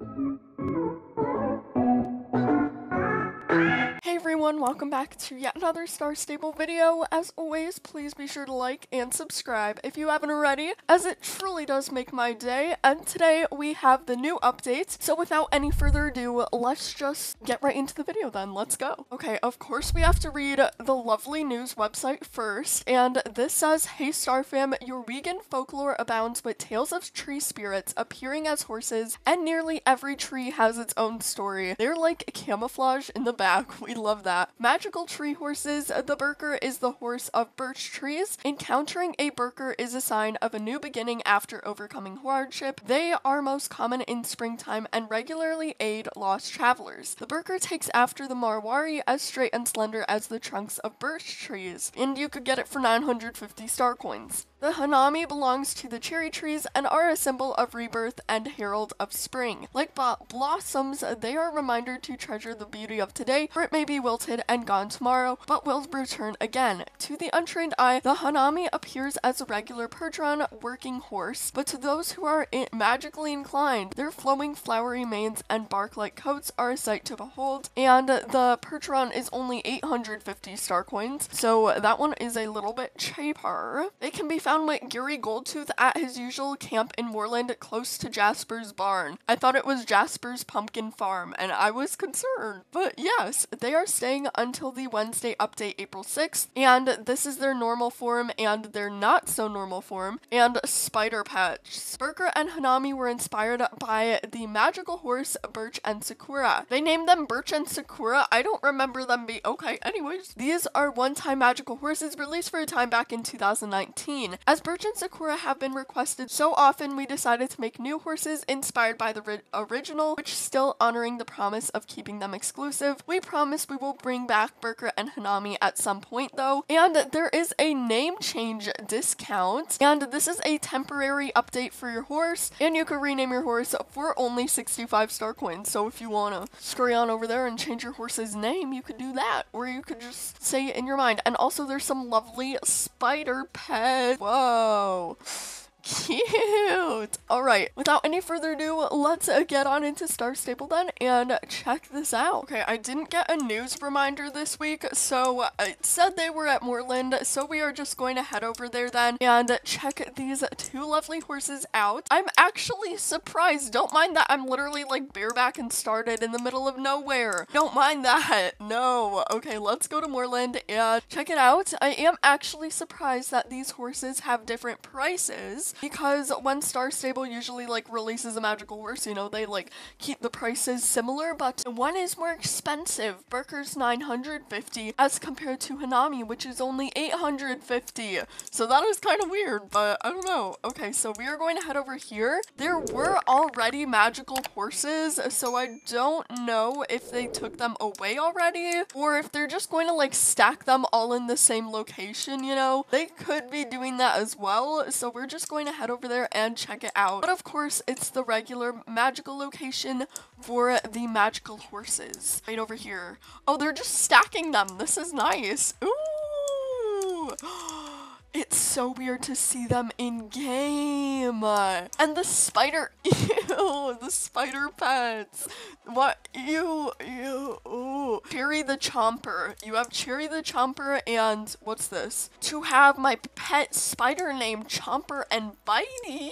Thank you. Everyone, welcome back to yet another Star Stable video. As always, please be sure to like and subscribe if you haven't already, as it truly does make my day. And today we have the new updates, so without any further ado, let's just get right into the video then. Let's go. Okay, of course we have to read the lovely news website first, and this says, Hey Starfam, Jorvegian folklore abounds with tales of tree spirits appearing as horses, and nearly every tree has its own story. They're like camouflage in the back. We love that. Magical tree horses. The Birkir is the horse of birch trees. Encountering a Birkir is a sign of a new beginning after overcoming hardship. They are most common in springtime and regularly aid lost travelers. The Birkir takes after the Marwari as straight and slender as the trunks of birch trees, and you could get it for 950 star coins. The Hanami belongs to the cherry trees and are a symbol of rebirth and herald of spring. Like blossoms, they are a reminder to treasure the beauty of today, for it may be wilted and gone tomorrow, but will return again. To the untrained eye, the Hanami appears as a regular Percheron working horse, but to those who are magically inclined, their flowing flowery manes and bark-like coats are a sight to behold, and the Percheron is only 850 star coins, so that one is a little bit cheaper. They can be found with Gary Goldtooth at his usual camp in Moorland close to Jasper's barn. I thought it was Jasper's pumpkin farm, and I was concerned. But yes, they are staying until the Wednesday update April 6th, and this is their normal form and their not so normal form, and Spider Patch. Spurker and Hanami were inspired by the magical horse Birch and Sakura. They named them Birch and Sakura. I don't remember them be okay, anyways. These are one-time magical horses released for a time back in 2019. As Birch and Sakura have been requested so often, we decided to make new horses inspired by the original, which still honoring the promise of keeping them exclusive. We promise we will bring back Birkir and Hanami at some point though, and there is a name change discount, and this is a temporary update for your horse, and you can rename your horse for only 65 star coins. So if you want to scurry on over there and change your horse's name, you could do that, or you could just say it in your mind. And also there's some lovely spider pets. Whoa. Cute! Alright, without any further ado, let's get on into Star Stable then and check this out. Okay, I didn't get a news reminder this week, so it said they were at Moorland, so we are just going to head over there then and check these two lovely horses out. I'm actually surprised. Don't mind that I'm literally like bareback and started in the middle of nowhere. Don't mind that. No. Okay, let's go to Moorland and check it out. I am actually surprised that these horses have different prices because when Star Stable usually like releases a magical horse, you know, they like keep the prices similar, but one is more expensive. Birkir's 950 as compared to Hanami, which is only 850. So that is kind of weird, but I don't know. Okay, so we are going to head over here. There were already magical horses, so I don't know if they took them away already or if they're just going to like stack them all in the same location, you know? They could be doing that as well, so we're just going to head over there and check it out. But of course, it's the regular magical location for the magical horses. Right over here. Oh, they're just stacking them. This is nice. Ooh. It's so weird to see them in game. And the spider, ew, the spider pets. What, ew, ew, ooh. Cherry the Chomper. You have Cherry the Chomper and what's this? To have my pet spider named Chomper and Bitey?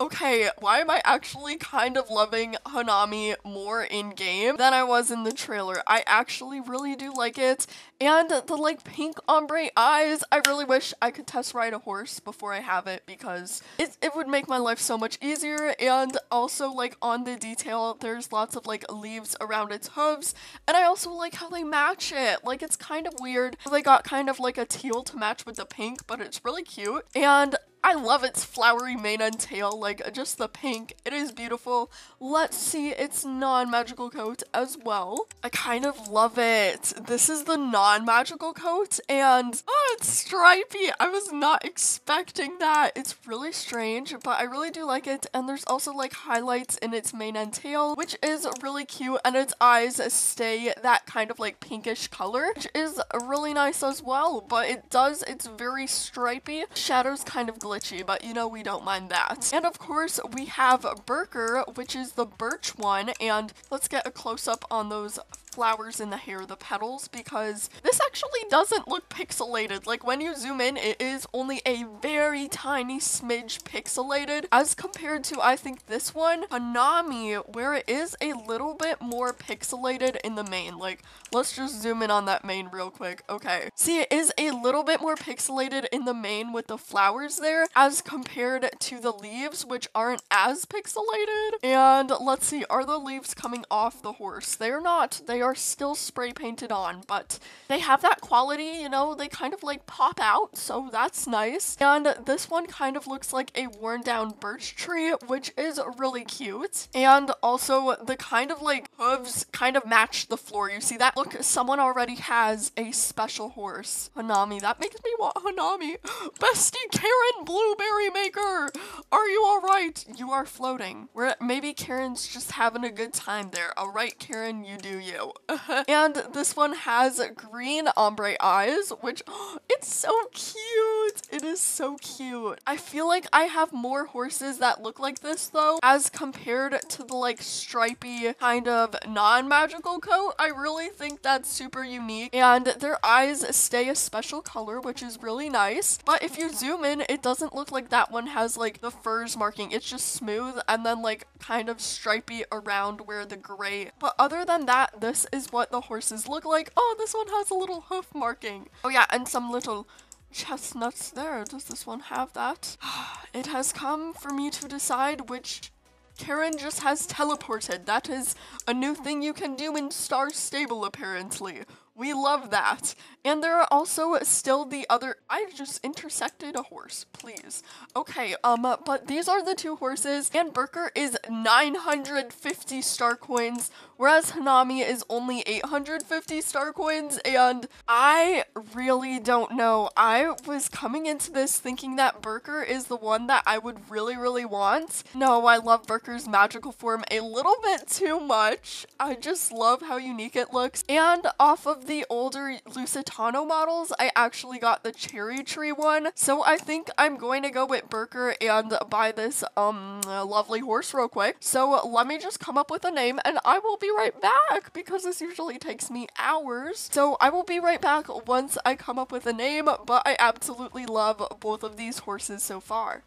Okay, why am I actually kind of loving Hanami more in game than I was in the trailer? I actually really do like it. And the like pink ombre eyes, I really wish I could test ride a horse before I have it because it, it would make my life so much easier. And also like on the detail, there's lots of like leaves around its hooves. And I also like how they match it. Like it's kind of weird. They got kind of like a teal to match with the pink, but it's really cute. And I love its flowery mane and tail, like just the pink. It is beautiful. Let's see its non-magical coat as well. I kind of love it. This is the non-magical coat and oh, it's stripy. I was not expecting that. It's really strange, but I really do like it. And there's also like highlights in its mane and tail, which is really cute. And its eyes stay that kind of like pinkish color, which is really nice as well. But it does, it's very stripy. Shadows kind of glitchy, but you know we don't mind that. And of course, we have Birkir, which is the birch one, and let's get a close-up on those flowers in the hair, the petals, because this actually doesn't look pixelated. Like when you zoom in, it is only a very tiny smidge pixelated as compared to, I think this one, Hanami, where it is a little bit more pixelated in the mane. Like let's just zoom in on that mane real quick. Okay. See, it is a little bit more pixelated in the mane with the flowers there as compared to the leaves, which aren't as pixelated. And let's see, are the leaves coming off the horse? They're not. They are still spray painted on, but they have that quality, you know, they kind of like pop out, so that's nice. And this one kind of looks like a worn down birch tree, which is really cute. And also the kind of like hooves kind of match the floor. You see that? Look, someone already has a special horse. Hanami. That makes me want Hanami. Bestie Karen Blueberry Maker. Are you alright? You are floating. Maybe Karen's just having a good time there. Alright, Karen, you do you. and this one has green ombre eyes, which it's so cute. It is so cute. I feel like I have more horses that look like this though, as compared to the like stripy kind of non-magical coat. I really think that's super unique and their eyes stay a special color, which is really nice. But if you zoom in, it doesn't look like that one has like the furs marking. It's just smooth and then like kind of stripy around where the gray. But other than that, this is what the horses look like. Oh, this one has a little hoof marking. Oh yeah, and some little chestnuts there. Does this one have that? It has come for me to decide which Karen just has teleported. That is a new thing you can do in Star Stable, apparently. We love that. And there are also still the other- I just intersected a horse, please. Okay, um, but these are the two horses, and Birkir is 950 star coins, whereas Hanami is only 850 star coins, and I really don't know. I was coming into this thinking that Birkir is the one that I would really, really want. No, I love Birkir's magical form a little bit too much. I just love how unique it looks, and off of the older Lusitano models, I actually got the cherry tree one. So I think I'm going to go with Birkir and buy this um lovely horse real quick. So let me just come up with a name and I will be right back because this usually takes me hours. So I will be right back once I come up with a name, but I absolutely love both of these horses so far.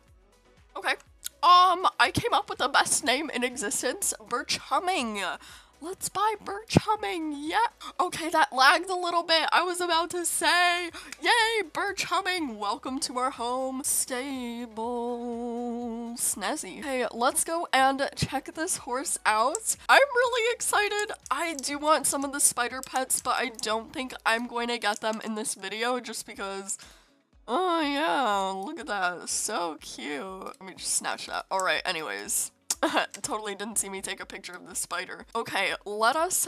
Okay. Um, I came up with the best name in existence, Birch Humming. Let's buy Birch Humming. Yeah. Okay, that lagged a little bit. I was about to say, yay, Birch Humming. Welcome to our home stable. Snazzy. Hey, let's go and check this horse out. I'm really excited. I do want some of the spider pets, but I don't think I'm going to get them in this video just because Oh yeah, look at that. So cute. Let me just snatch that. Alright, anyways. totally didn't see me take a picture of the spider. Okay, let us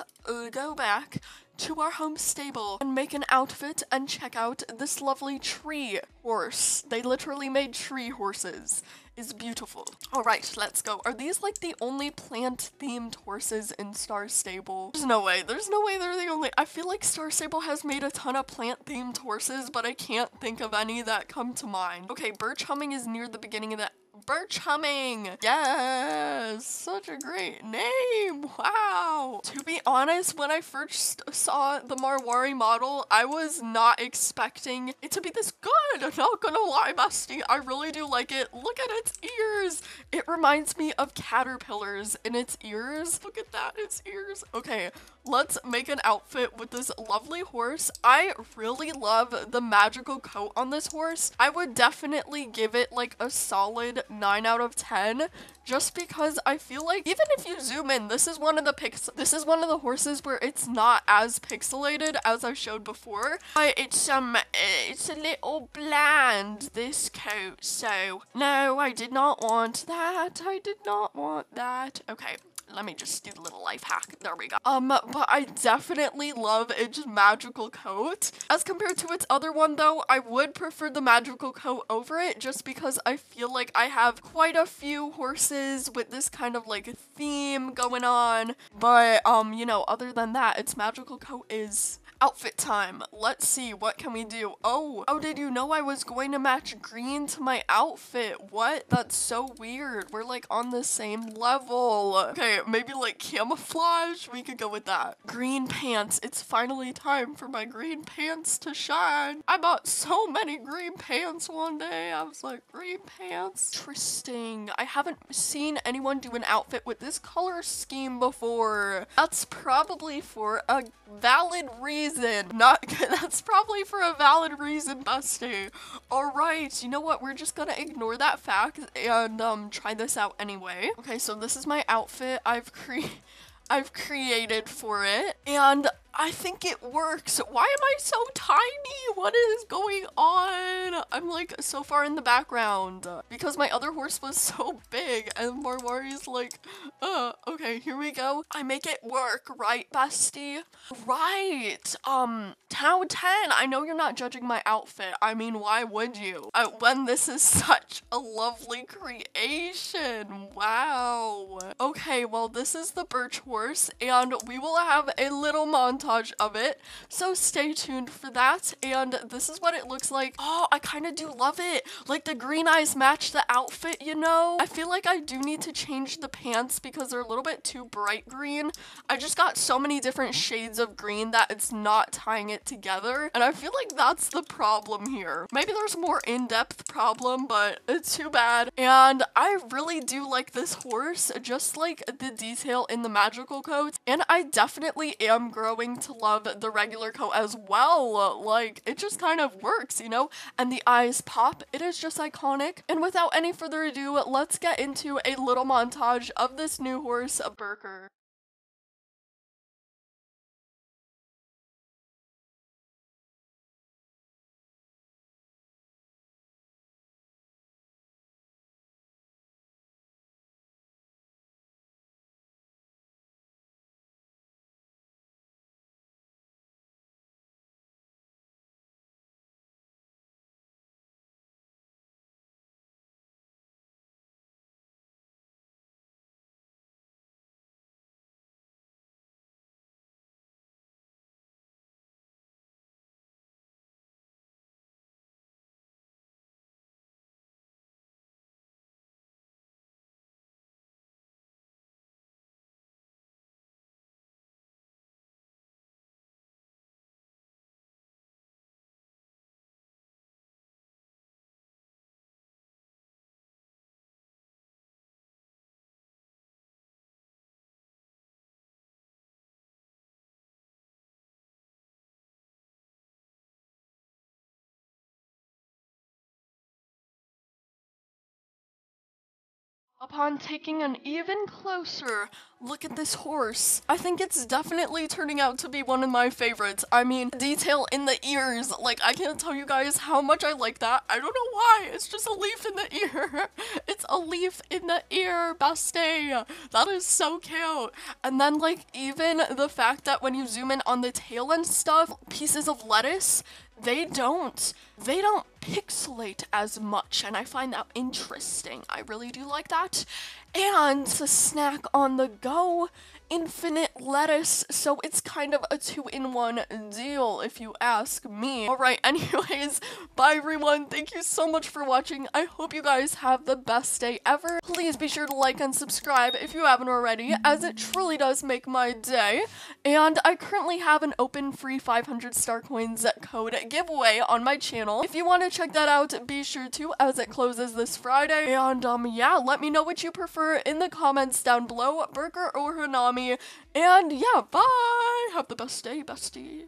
go back to our home stable and make an outfit and check out this lovely tree horse. They literally made tree horses. It's beautiful. All right, let's go. Are these like the only plant themed horses in Star Stable? There's no way. There's no way they're the only. I feel like Star Stable has made a ton of plant themed horses, but I can't think of any that come to mind. Okay, Birch Humming is near the beginning of the Birch Humming. Yes, such a great name. Wow. To be honest, when I first saw the Marwari model, I was not expecting it to be this good. I'm not gonna lie, bestie. I really do like it. Look at its ears. It reminds me of caterpillars in its ears. Look at that, its ears. Okay, let's make an outfit with this lovely horse. I really love the magical coat on this horse. I would definitely give it like a solid 9 out of 10 just because I feel like even if you zoom in, this is one of the pix this is one of the horses where it's not as pixelated as I showed before. But it's um it's a little bland this coat. So no, I did not want that. I did not want that. Okay let me just do the little life hack. There we go. Um, but I definitely love its magical coat. As compared to its other one though, I would prefer the magical coat over it just because I feel like I have quite a few horses with this kind of like theme going on. But, um, you know, other than that, its magical coat is outfit time. Let's see, what can we do? Oh, oh, did you know I was going to match green to my outfit? What? That's so weird. We're like on the same level. Okay, maybe like camouflage? We could go with that. Green pants. It's finally time for my green pants to shine. I bought so many green pants one day. I was like, green pants? Interesting. I haven't seen anyone do an outfit with this color scheme before. That's probably for a valid reason. Not that's probably for a valid reason, Bestie. Alright, you know what? We're just gonna ignore that fact and um try this out anyway. Okay, so this is my outfit I've created I've created for it. And I think it works. Why am I so tiny? What is going on? I'm like so far in the background because my other horse was so big and Marwari's like, uh, okay, here we go. I make it work, right, bestie? Right. Um, Tao 10, I know you're not judging my outfit. I mean, why would you? I, when this is such a lovely creation. Wow. Okay, well, this is the birch horse and we will have a little montage montage of it. So stay tuned for that. And this is what it looks like. Oh, I kind of do love it. Like the green eyes match the outfit, you know? I feel like I do need to change the pants because they're a little bit too bright green. I just got so many different shades of green that it's not tying it together. And I feel like that's the problem here. Maybe there's more in-depth problem, but it's too bad. And I really do like this horse, just like the detail in the magical coat. And I definitely am growing to love the regular coat as well. Like, it just kind of works, you know? And the eyes pop. It is just iconic. And without any further ado, let's get into a little montage of this new horse, Birkir. Upon taking an even closer look at this horse, I think it's definitely turning out to be one of my favorites. I mean, detail in the ears, like I can't tell you guys how much I like that. I don't know why, it's just a leaf in the ear. it's a leaf in the ear, bestie. That is so cute. And then like even the fact that when you zoom in on the tail and stuff, pieces of lettuce, they don't they don't pixelate as much and I find that interesting. I really do like that. And to snack on the go, infinite lettuce, so it's kind of a two-in-one deal if you ask me. Alright, anyways, bye everyone, thank you so much for watching, I hope you guys have the best day ever. Please be sure to like and subscribe if you haven't already, as it truly does make my day. And I currently have an open free 500 star coins code giveaway on my channel. If you want to check that out, be sure to, as it closes this Friday. And um, yeah, let me know what you prefer in the comments down below, Birkir or Hanami. And yeah, bye! Have the best day, bestie.